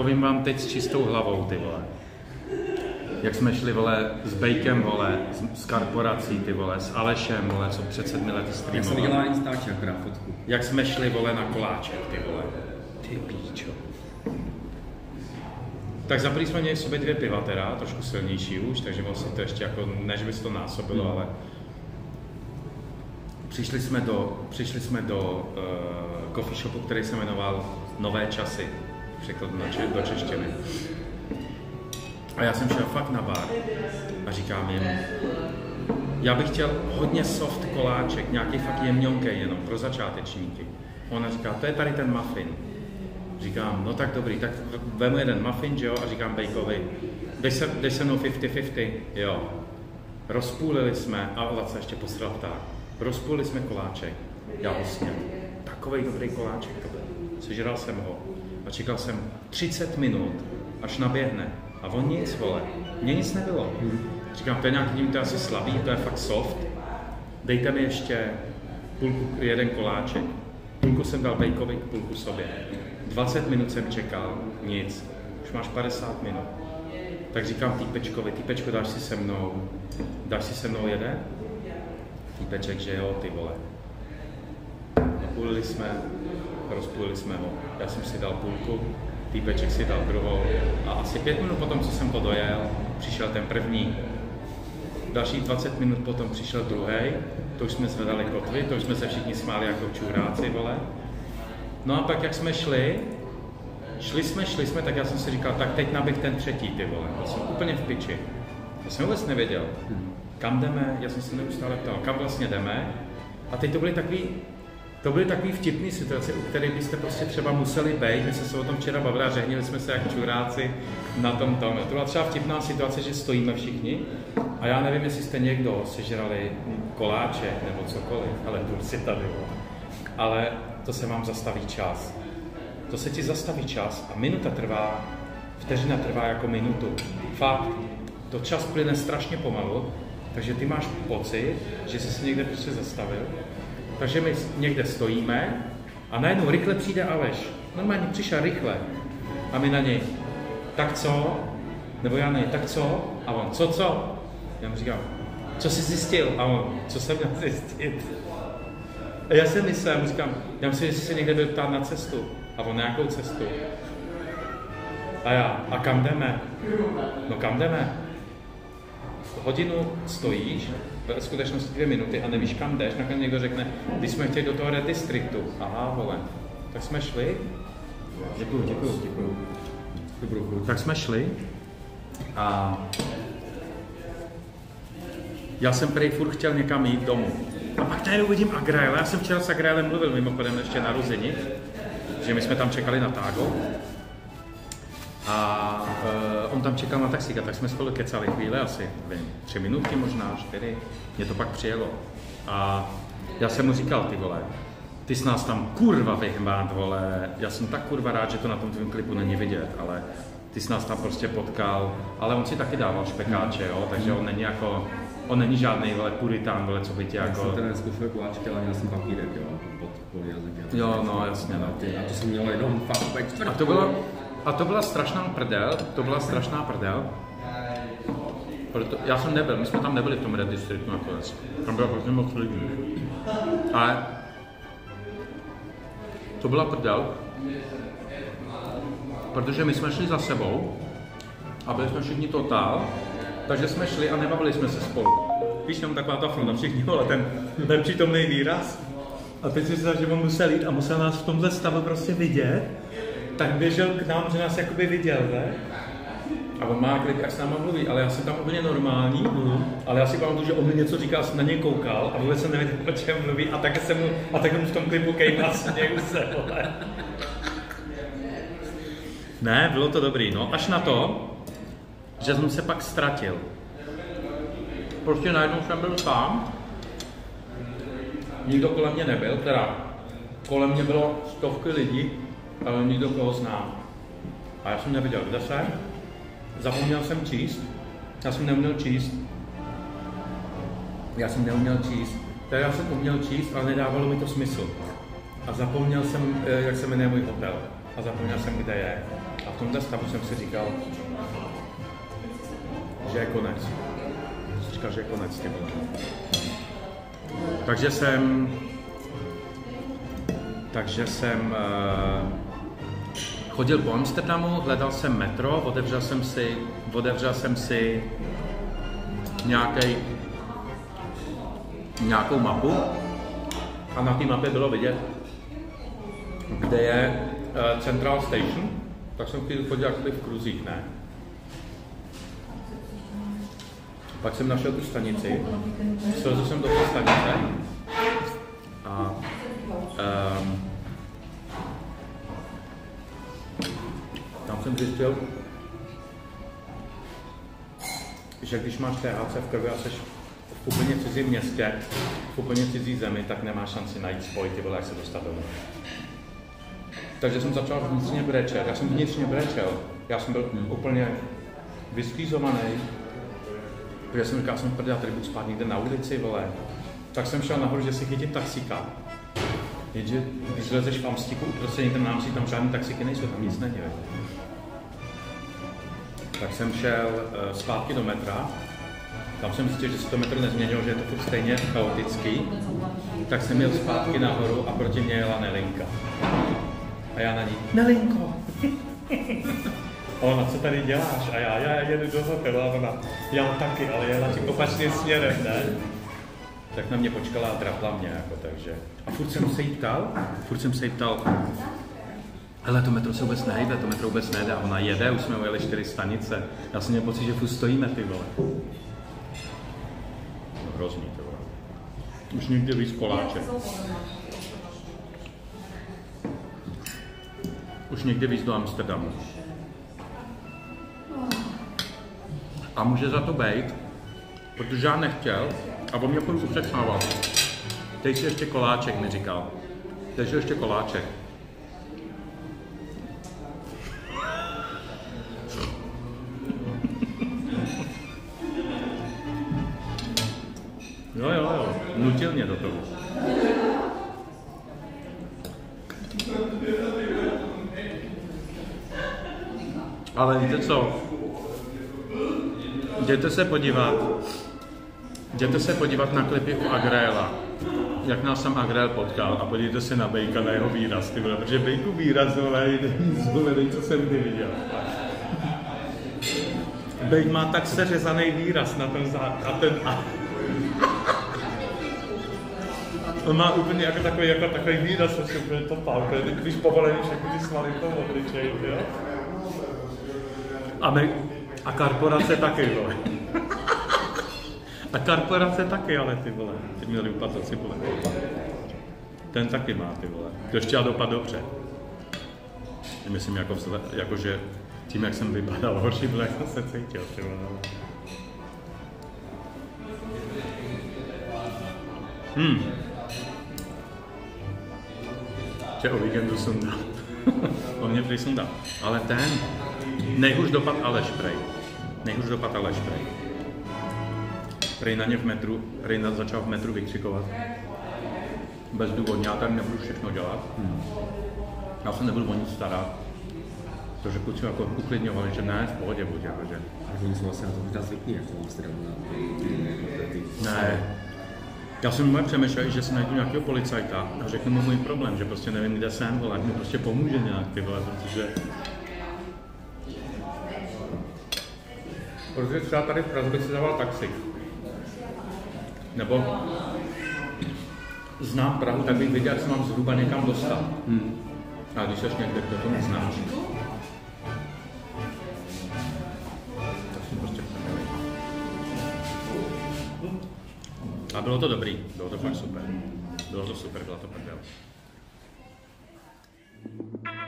povím vám teď s čistou hlavou, ty vole. Jak jsme šli, vole, s Bejkem, vole, s, s korporací, ty vole, s Alešem, vole, co před sedmi lety Jak jsem streamoval. viděla na Instači akorát fotku. Jak jsme šli, vole, na koláček, ty vole. Ty píčo. Tak za prvý jsme měli v sobě dvě piva teda, trošku silnější už, takže vlastně to ještě jako, než by se to násobilo, Hmm. ale přišli jsme do, přišli jsme do uh, coffee shopu, který se jmenoval Nové časy, překlad do češtiny. A já jsem šel fakt na bar a říkám jim, já bych chtěl hodně soft koláček, nějaký fakt jemňonkej jenom pro začátečníky. Ona říká, to je tady ten muffin. Říkám, no tak dobrý, tak vemu jeden muffin, že jo, a říkám Bejkovi, dej se, dej se mnou 50-50, jo. Rozpůlili jsme, a Laca ještě posral pták, rozpůlili jsme koláček, já ho sněl. Takový dobrý koláček to byl. Sežral jsem ho a čekal jsem 30 minut, až naběhne. A on nic, vole, mně nic nebylo. Říkám, to je nějaký to asi slabý, to je fakt soft. Dejte mi ještě půlku, jeden koláček. Půlku jsem dal Bejkovi, půlku sobě. 20 minut jsem čekal, nic. Už máš 50 minut. Tak říkám týpečkovi, týpečko, dáš si se mnou, dáš si se mnou jeden? Týpeček, že jo, ty vole. Napůlili jsme, rozpůlili jsme ho. Já jsem si dal půlku, týpeček si dal druhou a asi pět minut potom, co jsem to dojel, přišel ten první. Dalších 20 minut potom přišel druhý, to už jsme zvedali kotvy, to už jsme se všichni smáli jako čuráci, vole. No a pak, jak jsme šli, šli jsme, šli jsme, tak já jsem si říkal, tak teď naběh ten třetí, ty vole. Já jsem úplně v piči. Já jsem vůbec nevěděl, kam jdeme, já jsem se neustále ptal, kam vlastně jdeme. A teď to byly takový, to byly takový vtipný situace, u kterých byste prostě třeba museli být. My jsme se o tom včera bavili a řehnili jsme se jak čuráci na tom tom. To byla třeba vtipná situace, že stojíme všichni a já nevím, jestli jste někdo sežrali koláče nebo cokoliv, ale půl si tady. Ale to se vám zastaví čas. To se ti zastaví čas a minuta trvá, vteřina trvá jako minutu. Fakt. To čas plyne strašně pomalu, takže ty máš pocit, že jsi se někde prostě zastavil. Takže my někde stojíme a najednou rychle přijde Aleš. Normálně přišel rychle. A my na něj, tak co? Nebo já na něj, tak co? A on, co, co? Já mu říkám, co jsi zjistil? A on, co jsem měl zjistit? A já já mu říkám, já myslím, že se někde byl ptát na cestu. A on, nějakou cestu? A já, a kam jdeme? No kam jdeme? Hodinu stojíš, ve skutečnosti dvě minuty a nevíš kam jdeš, nakonec někdo řekne, když jsme chtěli do toho Red Districtu. Aha, vole. Tak jsme šli, Děkuju, děkuju, děkuju. Dobrou chuť. tak jsme šli a já jsem prej furt chtěl někam jít domů. A pak najednou vidím Agraela, já jsem včera s Agraelem mluvil mimochodem ještě na Ruzini, že my jsme tam čekali na tágo. A on tam čekal na taxíka, tak jsme spolu kecali chvíli, asi nevím, tři minutky možná, čtyři. Mě to pak přijelo. A já jsem mu říkal, ty vole, ty jsi nás tam kurva vyhmát, vole. Já jsem tak kurva rád, že to na tom tvém klipu není vidět, ale ty jsi nás tam prostě potkal. Ale on si taky dával špekáče, jo, takže on není jako, on není žádný, vole, puritán, vole, co by tě Já jako... jsem teda neskoušel koláčky, ale měl jsem papírek, jo, pod polijazykem. Jo, no, jasně, no. Ty, a to jsem měl jenom fakt. A to byla, a to byla strašná prdel, to byla strašná prdel. Proto, já jsem nebyl, my jsme tam nebyli v tom Red Districtu nakonec. Tam bylo hrozně moc lidí. Ale to byla prdel, protože my jsme šli za sebou a byli jsme všichni totál, takže jsme šli a nebavili jsme se spolu. Víš, tam taková ta fronta, všichni, ale ten nepřítomný výraz. A teď si že on musel jít a musel nás v tomhle stavu prostě vidět, tak běžel k nám, že nás jakoby viděl, ne? A on má klip, jak s náma mluví, ale já jsem tam úplně normální, ale já si pamatuju, že on mi něco říkal, jsem na něj koukal a vůbec jsem nevěděl, o čem mluví a tak jsem mu, a tak mu v tom klipu kejmal směju se, vole. Ne, bylo to dobrý, no, až na to, že jsem se pak ztratil. Prostě najednou jsem byl sám, nikdo kolem mě nebyl, teda kolem mě bylo stovky lidí, ale nikdo koho znám. A já jsem neviděl, kde jsem, zapomněl jsem číst, já jsem neuměl číst. Já jsem neuměl číst. Teda já jsem uměl číst, ale nedávalo mi to smysl. A zapomněl jsem, eh, jak se jmenuje můj hotel. A zapomněl jsem, kde je. A tomhle stavu jsem si říkal, že je konec. Říkal, že je konec vole. Takže jsem, takže jsem uh, chodil po Amsterdamu, hledal jsem metro, otevřel jsem si, otevřel jsem si nějaký, nějakou mapu a na té mapě bylo vidět, kde je uh, Central Station, tak jsem chvíli chodil jakoby v kruzích, ne? Pak jsem našel tu stanici, slezl jsem do té stanice a um, jsem zjistil, že když máš THC v krvi a jsi v úplně cizím městě, v úplně cizí zemi, tak nemáš šanci najít spoj, ty vole, jak se dostat domů. Takže jsem začal vnitřně brečet. Já jsem vnitřně brečel. Já jsem byl hmm. úplně vyskýzovaný, protože jsem říkal, jsem prdě, tady budu spát někde na ulici, vole. Tak jsem šel nahoru, že si chytím taxíka. Jenže když lezeš v Amstíku uprostřed někde námstí, tam žádný taxíky nejsou, tam nic není. Tak jsem šel uh, zpátky do metra, tam jsem zjistil, že se to metro nezměnilo, že je to furt stejně chaotický. Tak jsem jel zpátky nahoru a proti mě jela Nelinka. A já na ní, Nelinko! A ona, co tady děláš? A já, já jedu do hotelu a ona, já taky, ale jela tím opačným směrem, ne? Tak na mě počkala a trapla mě, jako, takže. A furt jsem se jí ptal, furt jsem se jí ptal, ale to metro se vůbec nejde, to metro vůbec nejde. A ona jede, už jsme ujeli čtyři stanice. Já jsem měl pocit, že furt stojíme, ty vole. No, hrozný, ty vole. Už někde víc koláček. Už někde víc do Amsterdamu. A může za to být, protože já nechtěl a on mě furt upřesnával. Teď si ještě koláček, mi říkal. Teď si ještě koláček. Nutil mě do toho. Ale víte co? Jděte se podívat, jděte se podívat na klipy u Agréla, jak nás tam Agrel potkal a podívejte se na Bejka, na jeho výraz, ty vole, protože Bejku výraz, vole, je nejvíc co jsem kdy viděl. Bejk má tak seřezaný výraz na ten zád, a ten a... Má úplně jako takový, jako takový výraz, že úplně to pálka, když povolený všechny ty svaly to obličej, jo? A, my, a korporace taky, vole. A korporace taky, ale ty vole. Ty měli upadl si vole. Ten taky má, ty vole. To ještě já dopad dobře. Myslím, jako, jako, že tím, jak jsem vypadal horší, byl, jak jsem se cítil, ty vole. Hmm. Že o víkendu sundal. On mě prý sundal. Ale ten, Nejhůř dopad Aleš Prej. Nejhůř dopad Aleš Prej. Prej na ně v metru, Prej na, začal v metru vykřikovat. Bezdůvodně, já tady nebudu všechno dělat. Hmm. Já se nebudu o nic starat. Protože kluci jako uklidňovali, že ne, v pohodě buď, jakože. A oni jsou vlastně na to možná zvyklí, jak to Amsterdamu na Ne. Já jsem můj přemýšlel, že si najdu nějakého policajta a řeknu mu můj problém, že prostě nevím, kde jsem, vole, ať mi prostě pomůže nějak, ty vole, protože Protože třeba tady v Praze bych si dával taxi. Nebo znám Prahu, tak bych věděl, jak se mám zhruba někam dostat. Hmm. A když ještě někde, kdo to neznáš, A bylo to dobrý, bylo to fakt super. Bylo to super, byla to prdel. thank you